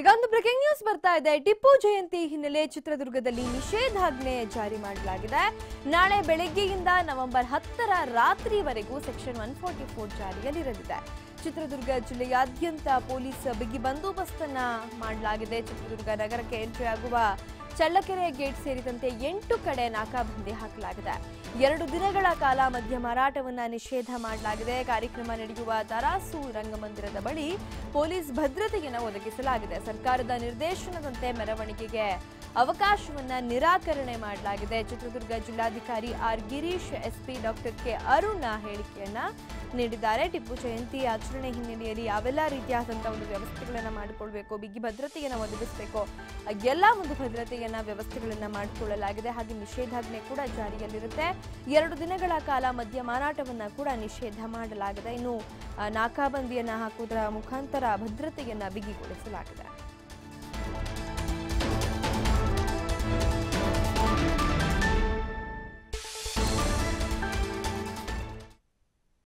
ಈಗ ಒಂದು breaking news ಬರ್ತಾ ಇದೆ. ಟಿಪ್ಪು ಜಯಂತಿ ಹಿನ್ನೆಲೆ ಚಿತ್ರದುರ್ಗದಲ್ಲಿ ನಿಷೇಧಾಜ್ಞೆ ಜಾರಿ ಮಾಡಲಾಗಿದೆ. ನಾಳೆ ಬೆಳಗ್ಗೆಯಿಂದ ನವೆಂಬರ್ ಹತ್ತರ ರಾತ್ರಿವರೆಗೂ ಸೆಕ್ಷನ್ ಒನ್ ಫೋರ್ಟಿ ಫೋರ್ ಜಾರಿಯಲ್ಲಿರಲಿದೆ. ಚಿತ್ರದುರ್ಗ ಜಿಲ್ಲೆಯಾದ್ಯಂತ ಪೊಲೀಸ್ ಬಿಗಿ ಬಂದೋಬಸ್ತನ್ನ ಮಾಡಲಾಗಿದೆ. ಚಿತ್ರದುರ್ಗ ನಗರಕ್ಕೆ ಎಂಟ್ರಿ ಆಗುವ ಚಳ್ಳಕೆರೆ ಗೇಟ್ ಸೇರಿದಂತೆ ಎಂಟು ಕಡೆ ನಾಕಾಬಂದಿ ಹಾಕಲಾಗಿದೆ. ಎರಡು ದಿನಗಳ ಕಾಲ ಮದ್ಯ ಮಾರಾಟವನ್ನ ನಿಷೇಧ ಮಾಡಲಾಗಿದೆ. ಕಾರ್ಯಕ್ರಮ ನಡೆಯುವ ತರಾಸು ರಂಗಮಂದಿರದ ಬಳಿ ಪೊಲೀಸ್ ಭದ್ರತೆಯನ್ನು ಒದಗಿಸಲಾಗಿದೆ. ಸರ್ಕಾರದ ನಿರ್ದೇಶನದಂತೆ ಮೆರವಣಿಗೆಗೆ ಅವಕಾಶವನ್ನ ನಿರಾಕರಣೆ ಮಾಡಲಾಗಿದೆ. ಚಿತ್ರದುರ್ಗ ಜಿಲ್ಲಾಧಿಕಾರಿ R Girish, SP doctor K Aruna ಹೇಳಿಕೆಯನ್ನ ನೀಡಿದ್ದಾರೆ. ಟಿಪ್ಪು ಜಯಂತಿ ಆಚರಣೆ ಹಿನ್ನೆಲೆಯಲ್ಲಿ ಯಾವೆಲ್ಲ ರೀತಿಯಾದಂತಹ ಒಂದು ವ್ಯವಸ್ಥೆಗಳನ್ನ ಮಾಡಿಕೊಳ್ಬೇಕು, ಬಿಗಿ ಭದ್ರತೆಯನ್ನು ಒದಗಿಸಬೇಕು, ಎಲ್ಲ ಒಂದು ಭದ್ರತೆಯನ್ನ ವ್ಯವಸ್ಥೆಗಳನ್ನ ಮಾಡಿಕೊಳ್ಳಲಾಗಿದೆ. ಹಾಗೆ ನಿಷೇಧಾಜ್ಞೆ ಕೂಡ ಜಾರಿಯಲ್ಲಿರುತ್ತೆ. ಎರಡು ದಿನಗಳ ಕಾಲ ಮದ್ಯ ಮಾರಾಟವನ್ನ ಕೂಡ ನಿಷೇಧ ಮಾಡಲಾಗಿದೆ. ಇನ್ನು ನಾಕಾಬಂದಿಯನ್ನ ಹಾಕುವುದರ ಮುಖಾಂತರ ಭದ್ರತೆಯನ್ನ ಬಿಗಿಗೊಳಿಸಲಾಗಿದೆ.